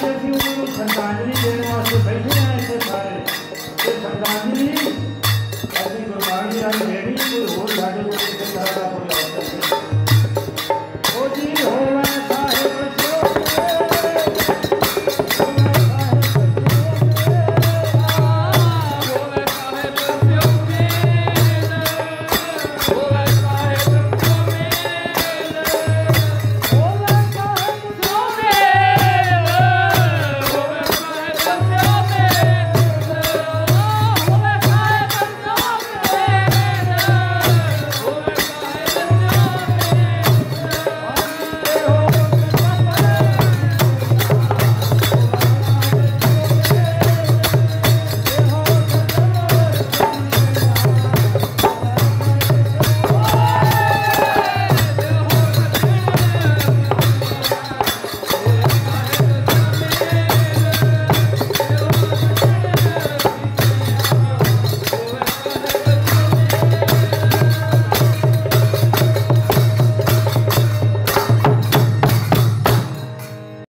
ਤੇ ਅਸੀਂ ਉਹਨਾਂ ਨੂੰ ਸ਼ਰਧਾਂਜਲੀ ਦੇਣ ਵਾਸਤੇ ਬੈਠੇ ਹਾਂ ਇੱਥੇ ਸਾਰੇ ਤੇ ਸ਼ਰਧਾਂਜਲੀ ਅਸੀਂ ਗੁਰਬਾਣੀ ਦਾ